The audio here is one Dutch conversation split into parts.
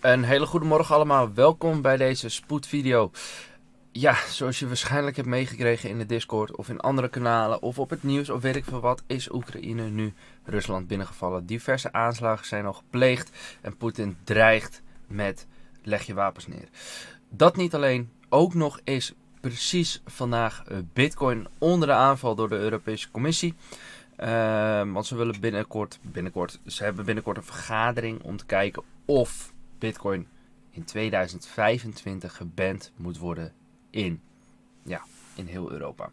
Een hele goede morgen allemaal. Welkom bij deze spoedvideo. Ja, zoals je waarschijnlijk hebt meegekregen in de Discord of in andere kanalen of op het nieuws of weet ik veel wat, is Oekraïne nu Rusland binnengevallen. Diverse aanslagen zijn al gepleegd en Poetin dreigt met leg je wapens neer. Dat niet alleen, ook nog is precies vandaag Bitcoin onder de aanval door de Europese Commissie. Uh, want ze willen binnenkort, binnenkort, ze hebben binnenkort een vergadering om te kijken of Bitcoin in 2025 geband moet worden in, ja, in heel Europa.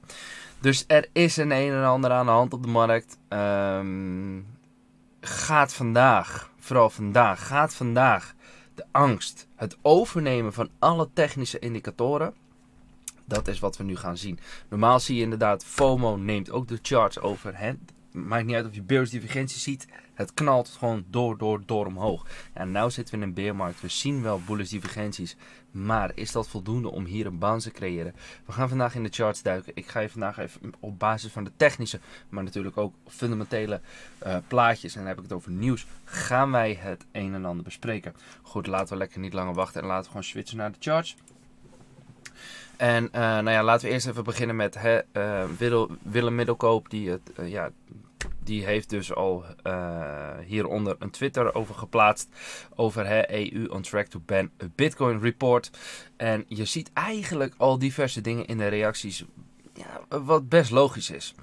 Dus er is een een en ander aan de hand op de markt. Um, gaat vandaag, vooral vandaag, gaat vandaag de angst, het overnemen van alle technische indicatoren. Dat is wat we nu gaan zien. Normaal zie je inderdaad, FOMO neemt ook de charts over. Hè? Maakt niet uit of je beursdivergentie ziet. Het knalt gewoon door, door, door omhoog. Ja, nou zitten we in een beermarkt. We zien wel bullish. Maar is dat voldoende om hier een baan te creëren? We gaan vandaag in de charts duiken. Ik ga je vandaag even op basis van de technische, maar natuurlijk ook fundamentele uh, plaatjes. En dan heb ik het over nieuws. Gaan wij het een en ander bespreken. Goed, laten we lekker niet langer wachten. En laten we gewoon switchen naar de charts. En uh, nou ja, laten we eerst even beginnen met hè, uh, Willem Middelkoop, die het, ja, die heeft dus al uh, hieronder een Twitter over geplaatst. Over hè, EU on track to ban a Bitcoin report. En je ziet eigenlijk al diverse dingen in de reacties. Ja, wat best logisch is.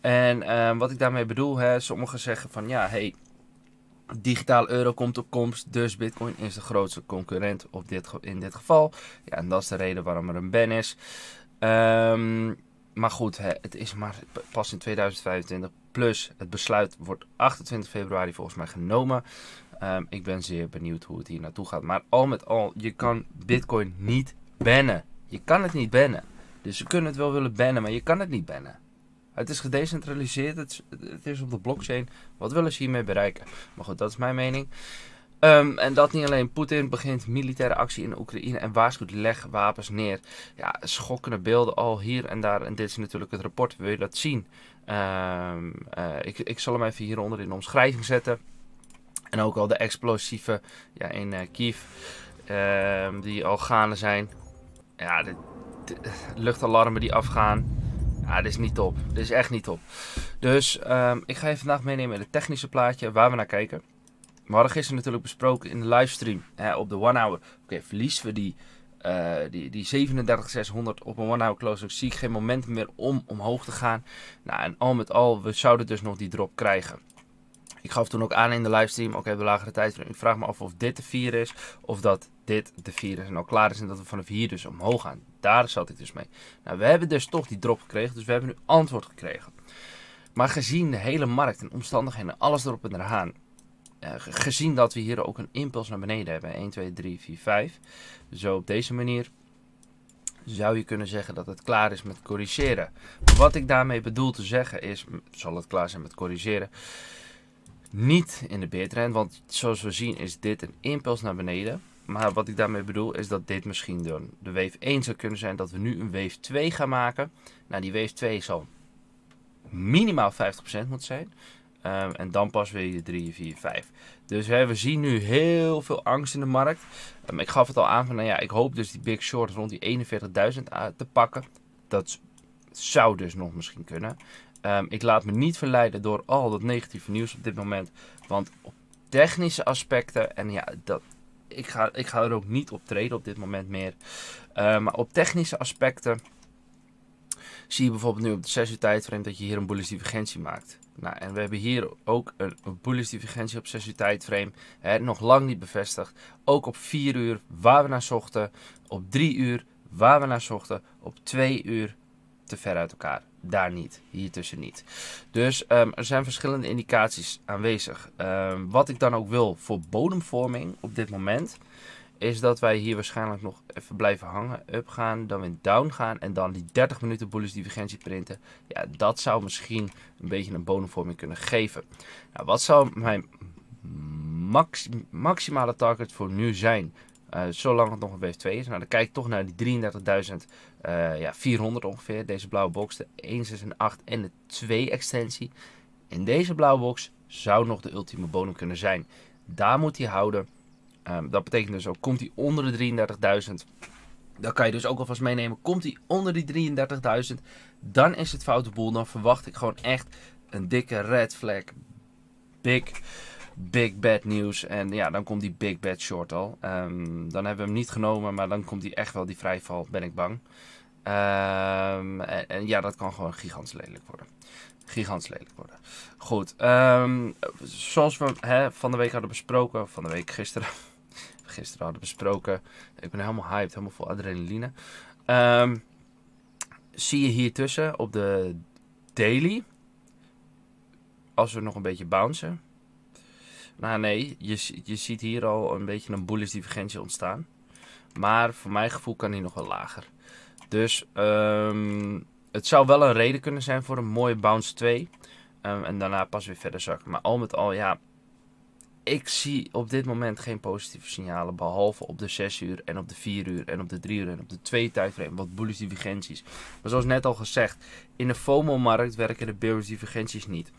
En uh, wat ik daarmee bedoel, hè, sommigen zeggen van ja, hey, digitaal euro komt op komst, dus Bitcoin is de grootste concurrent op dit, in dit geval. Ja, en dat is de reden waarom er een ban is. Um, maar goed, hè, het is maar pas in 2025. Plus, het besluit wordt 28 februari volgens mij genomen. Um, ik ben zeer benieuwd hoe het hier naartoe gaat. Maar al met al, je kan Bitcoin niet bannen. Je kan het niet bannen. Dus ze kunnen het wel willen bannen, maar je kan het niet bannen. Het is gedecentraliseerd, het, het is op de blockchain. Wat willen ze hiermee bereiken? Maar goed, dat is mijn mening. Um, en dat niet alleen. Poetin begint militaire actie in Oekraïne en waarschuwt leg wapens neer. Ja, schokkende beelden al hier en daar. En dit is natuurlijk het rapport. Wil je dat zien? Um, uh, ik, ik zal hem even hieronder in de omschrijving zetten. En ook al de explosieve ja, in uh, Kiev. Uh, die al gaande zijn. Ja, de, luchtalarmen die afgaan. Ja, dit is niet top. Dit is echt niet top. Dus ik ga je vandaag meenemen in het technische plaatje waar we naar kijken. We hadden gisteren natuurlijk besproken in de livestream hè, op de one hour. Oké, verliezen we die, uh, die, die 37600 op een one hour closing, zie ik geen moment meer om omhoog te gaan. Nou, en al met al, we zouden dus nog die drop krijgen. Ik gaf toen ook aan in de livestream, oké, okay, lagere tijd. Ik vraag me af of dit de 4 is, of dat dit de 4 is en al klaar is en dat we vanaf hier dus omhoog gaan. Daar zat ik dus mee. Nou, we hebben dus toch die drop gekregen, dus we hebben nu antwoord gekregen. Maar gezien de hele markt en omstandigheden, alles erop en eraan, uh, gezien dat we hier ook een impuls naar beneden hebben, 1, 2, 3, 4, 5, zo op deze manier, zou je kunnen zeggen dat het klaar is met corrigeren. Wat ik daarmee bedoel te zeggen is, zal het klaar zijn met corrigeren, niet in de beertrend, want zoals we zien is dit een impuls naar beneden. Maar wat ik daarmee bedoel is dat dit misschien de, de wave 1 zou kunnen zijn, dat we nu een wave 2 gaan maken. Nou, die wave 2 zal minimaal 50% moeten zijn. Um, en dan pas weer je 3, 4, 5. Dus hè, we zien nu heel veel angst in de markt. Um, ik gaf het al aan van, nou ja, ik hoop dus die Big Short rond die 41.000 te pakken. Dat zou dus nog misschien kunnen. Um, ik laat me niet verleiden door al dat negatieve nieuws op dit moment. Want op technische aspecten, en ja, dat, ik, ga, ik ga er ook niet op treden op dit moment meer. maar op technische aspecten zie je bijvoorbeeld nu op de 6 uur tijdframe dat je hier een bullish divergentie maakt. Nou, en we hebben hier ook een, bullish divergentie op 6 uur tijdframe. Nog lang niet bevestigd. Ook op 4 uur waar we naar zochten. Op 3 uur waar we naar zochten. Op 2 uur te ver uit elkaar. Daar niet, hier tussen niet. Dus um, er zijn verschillende indicaties aanwezig. Um, wat ik dan ook wil voor bodemvorming op dit moment is dat wij hier waarschijnlijk nog even blijven hangen. Up gaan, dan weer down gaan en dan die 30 minuten bullish divergentie printen. Ja, dat zou misschien een beetje een bodemvorming kunnen geven. Nou, wat zou mijn max maximale target voor nu zijn? Uh, zolang het nog een wave 2 is. Nou, dan kijk ik toch naar die 33.000 uh, ja, 400 ongeveer. Deze blauwe box, de 1, 6 en 8 en de 2 extensie. In deze blauwe box zou nog de ultieme bodem kunnen zijn. Daar moet hij houden. Ehm, dat betekent dus ook, komt hij onder de 33.000, dan kan je dus ook alvast meenemen. Komt hij onder die 33.000, dan is het foute boel. Dan verwacht ik gewoon echt een dikke red flag. Big, big bad nieuws. En ja, dan komt die big bad short al. Ehm, dan hebben we hem niet genomen, maar dan komt hij echt wel die vrijval, ben ik bang. Ehm, en, ja, dat kan gewoon gigantisch lelijk worden. Gigantisch lelijk worden. Goed, zoals we hè, van de week hadden besproken, van de week gisteren, gisteren hadden besproken. Ik ben helemaal hyped, helemaal vol adrenaline. Um, zie je hier tussen op de daily, als we nog een beetje bouncen. Nou nee, je, je ziet hier al een beetje een bullish divergentie ontstaan. Maar voor mijn gevoel kan hij nog wel lager. Dus um, het zou wel een reden kunnen zijn voor een mooie bounce 2. Um, en daarna pas weer verder zakken. Maar al met al, ja, ik zie op dit moment geen positieve signalen. Behalve op de 6 uur en op de 4 uur en op de 3 uur en op de 2 tijdframe. Wat bullish divergenties. Maar zoals net al gezegd, in de FOMO-markt werken de bearish divergenties niet.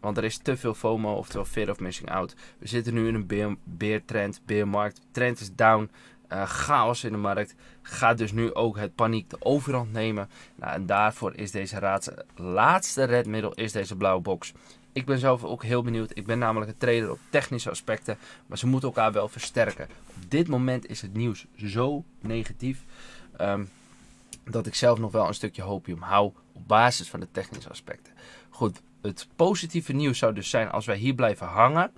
Want er is te veel FOMO, oftewel fear of missing out. We zitten nu in een bear, bear trend, bearmarkt. Trend is down. Uh, chaos in de markt. Gaat dus nu ook het paniek de overhand nemen. Nou, en daarvoor is deze raad, laatste redmiddel is deze blauwe box. Ik ben zelf ook heel benieuwd. Ik ben namelijk een trader op technische aspecten. Maar ze moeten elkaar wel versterken. Op dit moment is het nieuws zo negatief. Um, dat ik zelf nog wel een stukje hopium hou op basis van de technische aspecten. Goed, het positieve nieuws zou dus zijn als wij hier blijven hangen.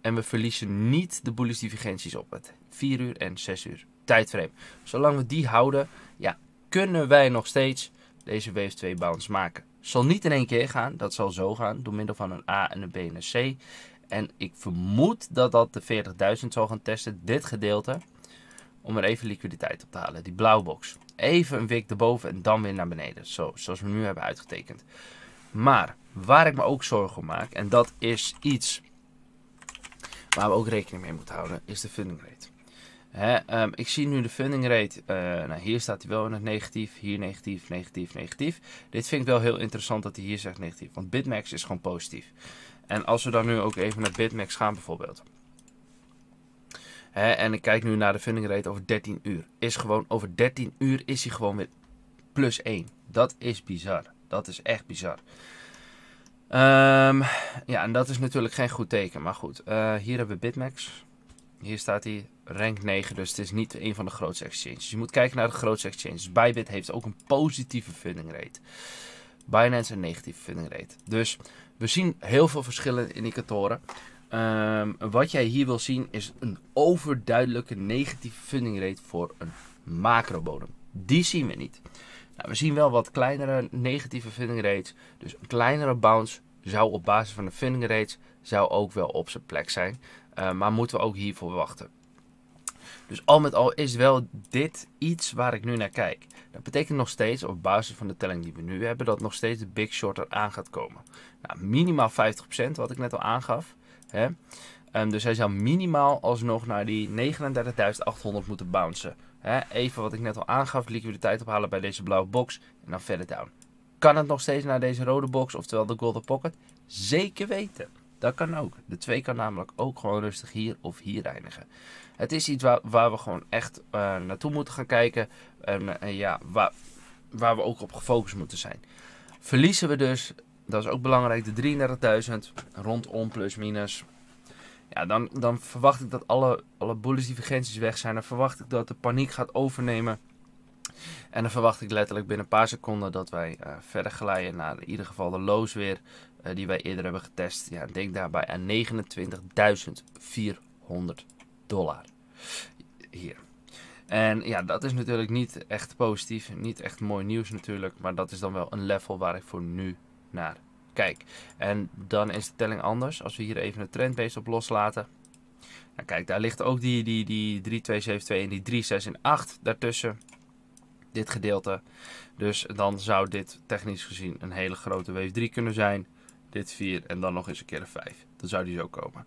En we verliezen niet de bullish divergenties op het 4 uur en 6 uur tijdframe. Zolang we die houden, ja, kunnen wij nog steeds deze wave 2 bounce maken. Zal niet in één keer gaan, dat zal zo gaan, door middel van een A en een B en een C. En ik vermoed dat dat de 40.000 zal gaan testen, dit gedeelte. Om er even liquiditeit op te halen, die blauwe box. Even een week erboven en dan weer naar beneden, zo, zoals we nu hebben uitgetekend. Maar waar ik me ook zorgen om maak, en dat is iets waar we ook rekening mee moeten houden, is de funding rate. Hè, um, ik zie nu de funding rate, uh, nou hier staat hij wel in het negatief, hier negatief, negatief, negatief. Dit vind ik wel heel interessant dat hij hier zegt negatief, want Bitmax is gewoon positief. En als we dan nu ook even naar Bitmax gaan bijvoorbeeld. Hè, en ik kijk nu naar de funding rate over 13 uur. Is gewoon over 13 uur is hij gewoon weer plus 1. Dat is bizar. Dat is echt bizar. Um, ja, en dat is natuurlijk geen goed teken. Maar goed, uh, hier hebben we Bitmax. Hier staat hij rank 9, dus het is niet een van de grootste exchanges. Je moet kijken naar de grootste exchanges. Bybit heeft ook een positieve funding rate. Binance een negatieve funding rate. Dus we zien heel veel verschillende indicatoren. Um, wat jij hier wil zien is een overduidelijke negatieve funding rate voor een macrobodem. Die zien we niet. Nou, we zien wel wat kleinere negatieve funding rates. Dus een kleinere bounce zou op basis van de funding rates zou ook wel op zijn plek zijn. Uh, maar moeten we ook hiervoor wachten. Dus al met al is wel dit iets waar ik nu naar kijk. Dat betekent nog steeds, op basis van de telling die we nu hebben, dat nog steeds de Big Short aan gaat komen. Nou, minimaal 50%, wat ik net al aangaf. Hè? Um, dus hij zou minimaal alsnog naar die 39.800 moeten bouncen. Hè? Even wat ik net al aangaf, liquiditeit ophalen bij deze blauwe box en dan verder down. Kan het nog steeds naar deze rode box, oftewel de Golden Pocket? Zeker weten. Dat kan ook. De 2 kan namelijk ook gewoon rustig hier of hier eindigen. Het is iets waar, we gewoon echt uh, naartoe moeten gaan kijken. En uh, ja, waar, waar we ook op gefocust moeten zijn. Verliezen we dus, dat is ook belangrijk, de 33.000 rondom plus minus. Ja, dan, dan verwacht ik dat alle, alle bullish divergenties weg zijn. Dan verwacht ik dat de paniek gaat overnemen. En dan verwacht ik letterlijk binnen een paar seconden dat wij uh, verder glijden naar in ieder geval de lows weer. Uh, die wij eerder hebben getest. Ja, denk daarbij aan 29.400 dollar. Hier. En ja, dat is natuurlijk niet echt positief. Niet echt mooi nieuws natuurlijk. Maar dat is dan wel een level waar ik voor nu naar kijk. En dan is de telling anders. Als we hier even een trendbase op loslaten. Nou, kijk, daar ligt ook die, die, die 3272 en die 36 daartussen. Dit gedeelte. Dus dan zou dit technisch gezien een hele grote wave 3 kunnen zijn. Dit 4 en dan nog eens een keer een 5. Dan zou die zo komen.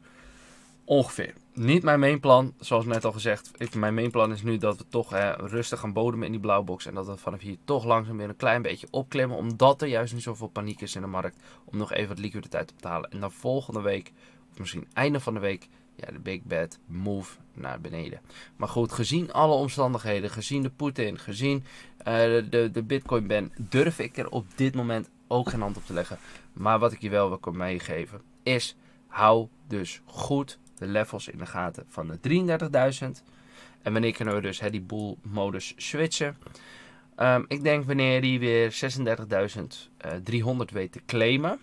Ongeveer. Niet mijn mainplan, zoals net al gezegd. Mijn mainplan is nu dat we toch rustig gaan bodemen in die blauwbox. En dat we vanaf hier toch langzaam weer een klein beetje opklimmen. Omdat er juist niet zoveel paniek is in de markt. Om nog even wat liquiditeit op te halen. En dan volgende week, of misschien einde van de week, ja, de big bad move naar beneden. Maar goed, gezien alle omstandigheden, gezien de Poetin, gezien uh, de, de Bitcoin ban, durf ik er op dit moment ook geen hand op te leggen. Maar wat ik je wel wil meegeven, is hou dus goed de levels in de gaten van de 33.000. En wanneer kunnen we dus hè, die bull modus switchen? Um, ik denk wanneer die weer 36.300 weet te claimen.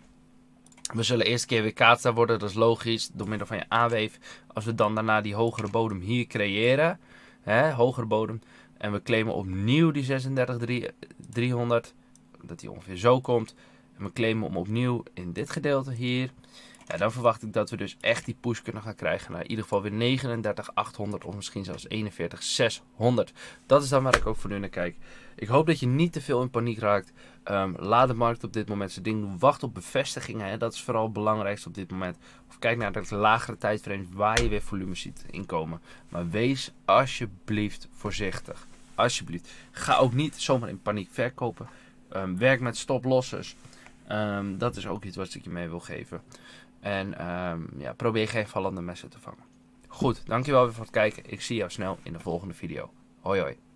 We zullen eerst keer weer kaatsen worden, dat is logisch, door middel van je aanweef. Als we dan daarna die hogere bodem hier creëren, hè, hogere bodem, en we claimen opnieuw die 36.300, dat die ongeveer zo komt. En we claimen hem opnieuw in dit gedeelte hier. Ja, dan verwacht ik dat we dus echt die push kunnen gaan krijgen naar in ieder geval weer 39.800 of misschien zelfs 41.600. Dat is dan waar ik ook voor nu naar kijk. Ik hoop dat je niet te veel in paniek raakt. Um, laat de markt op dit moment zijn ding doen. Wacht op bevestigingen. Hè. Dat is vooral het belangrijkste op dit moment. Of kijk naar de lagere tijdframes waar je weer volume ziet inkomen. Maar wees alsjeblieft voorzichtig. Alsjeblieft. Ga ook niet zomaar in paniek verkopen. Um, werk met stop-losses. Um, dat is ook iets wat ik je mee wil geven. En um, ja, probeer geen vallende messen te vangen. Goed, dankjewel weer voor het kijken. Ik zie jou snel in de volgende video. Hoi hoi.